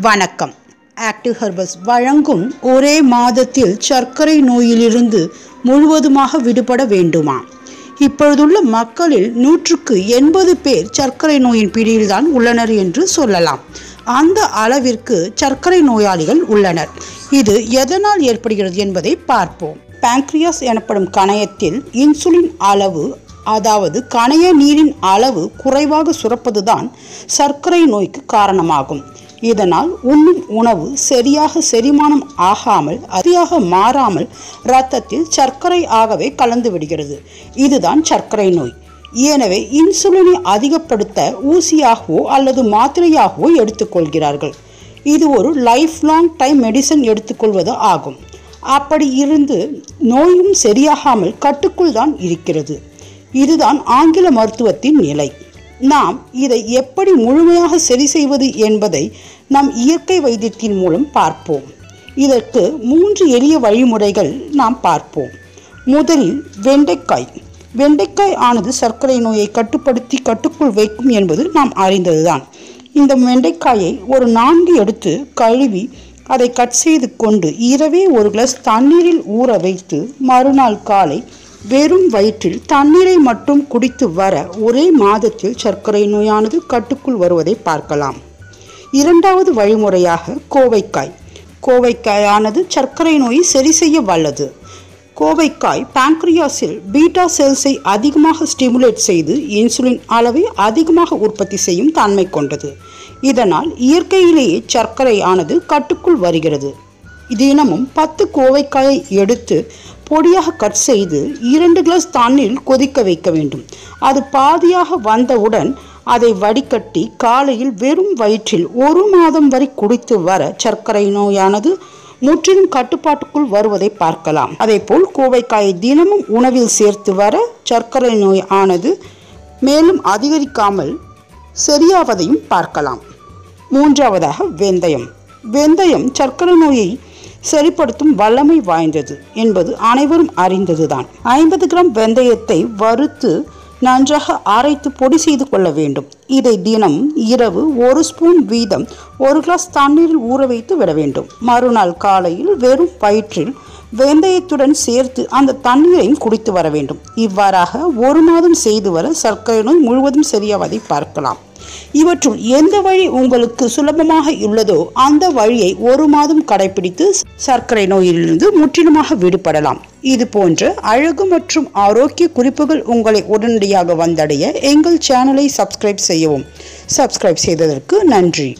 வணக்கம். Active herbals வழங்கும் ஒரே மாதத்தில் சர்க்கரை நோயிலிருந்து முழுவதுமாக விடுபட வேண்டுமா? இப்பொழுதுள்ள மக்களில் நூற்றுக்கு எண்பது பேர் சர்க்கரை நோயின் பிடியில்தான் உள்ளனர் என்று சொல்லலாம். அந்த அளவிற்கு சர்க்கரை நோயாளிகள் உள்ளனர். இது எதனால் ஏற்படுகிறது என்பதை பார்ப்போம். பேங்க்ரியாஸ் எனப்படும் கணையத்தில் இன்சுலின் அளவு அதாவது கணைய நீரின் அளவு குறைவாக சுரப்பதுதான் சர்க்கரை நோய்க்கு காரணமாகும். இதனால் உண்ணும் உணவு சரியாக செரிமானம் ஆகாமல் அதியாக மாறாமல் இரத்தத்தில் சர்க்கரை ஆகவே கலந்து விடுகிறது. இதுதான் சர்க்கரை நோய். எனவே இன்சுலினை அதிகப்படுத்த ஊசியாகவோ அல்லது மாத்திரையாகவோ எடுத்துக்கொள்கிறார்கள். இது ஒரு லைஃப் லாங் டைம் மெடிசன் எடுத்துக்கொள்வது ஆகும். அப்படி இருந்து நோயும் சரியாகாமல் கட்டுக்குள் தான் இருக்கிறது. இதுதான் ஆங்கில மருத்துவத்தின் நிலை. நாம் இதை எப்படி முழுமையாக சரி செய்வது என்பதை நம் இயற்கை வைத்தியத்தின் மூலம் பார்ப்போம். இதற்கு மூன்று எளிய வழிமுறைகள் நாம் பார்ப்போம். முதலில் வெண்டைக்காய். வெண்டைக்காய் ஆனது சர்க்கரை நோயை கட்டுப்படுத்தி கட்டுக்குள் வைக்கும் என்பது நாம் அறிந்ததுதான். இந்த வெண்டைக்காயை ஒரு நான்கு எடுத்து கழுவி அதை கட் செய்து கொண்டு இரவே ஒரு கிளாஸ் தண்ணீரில் ஊற வைத்து மறுநாள் காலை வெறும் வயிற்றில் தண்ணீரை மட்டும் குடித்து வர ஒரே மாதத்தில் சர்க்கரை நோயானது கட்டுக்குள் வருவதை பார்க்கலாம். இரண்டாவது வழிமுறையாக கோவைக்காய். கோவைக்காயானது சர்க்கரை நோயை சரி செய்ய வல்லது. கோவைக்காய் பான்க்ரியாஸில் பீட்டா செல்ஸை அதிகமாக ஸ்டிமுலேட் செய்து இன்சுலின் அளவை அதிகமாக உற்பத்தி செய்யும் தன்மை கொண்டது. இதனால் இயற்கையிலேயே சர்க்கரை ஆனது கட்டுக்குள் வருகிறது. தினமும் பத்து கோவைக்காயை எடுத்து பொடியாக கட் செய்து இரண்டு கிளாஸ் தண்ணீர் கொதிக்க வைக்க வேண்டும். அது பாதியாக வந்தவுடன் அதை வடிகட்டி காலையில் வெறும் வயிற்றில் ஒரு மாதம் வரை குடித்து வர சர்க்கரை நோயானது முற்றிலும் கட்டுப்பாட்டுக்குள் வருவதை பார்க்கலாம். அதே போல் கோவைக்காயை தினமும் உணவில் சேர்த்து வர சர்க்கரை நோய் ஆனது மேலும் அதிகரிக்காமல் சரியாவதையும் பார்க்கலாம். மூன்றாவதாக வெந்தயம். வெந்தயம் சர்க்கரை நோயை சரிப்படுத்தும் வல்லமை வாய்ந்தது என்பது அனைவரும் அறிந்ததுதான். ஐம்பது கிராம் வெந்தயத்தை வறுத்து நன்றாக அரைத்து பொடி செய்து கொள்ள வேண்டும். இதை தினம் இரவு ஒரு ஸ்பூன் வீதம் ஒரு கிளாஸ் தண்ணீரில் ஊற வைத்து விட வேண்டும். மறுநாள் காலையில் வெறும் வயிற்றில் வெந்தயத்துடன் சேர்த்து அந்த தண்ணீரையும் குடித்து வர வேண்டும். இவ்வாறாக ஒரு மாதம் செய்து வர சர்க்கரை நோய் முழுவதும் சரியாவதை பார்க்கலாம். இவற்றுள் எந்த வழி உங்களுக்கு சுலபமாக உள்ளதோ அந்த வழியை ஒரு மாதம் கடைபிடித்து சர்க்கரை நோயிலிருந்து முற்றிலுமாக விடுபடலாம். இது போன்ற அழகு மற்றும் ஆரோக்கிய குறிப்புகள் உங்களை உடனடியாக வந்தடைய எங்கள் சேனலை சப்ஸ்கிரைப் செய்யவும். சப்ஸ்கிரைப் செய்ததற்கு நன்றி.